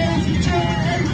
Love you,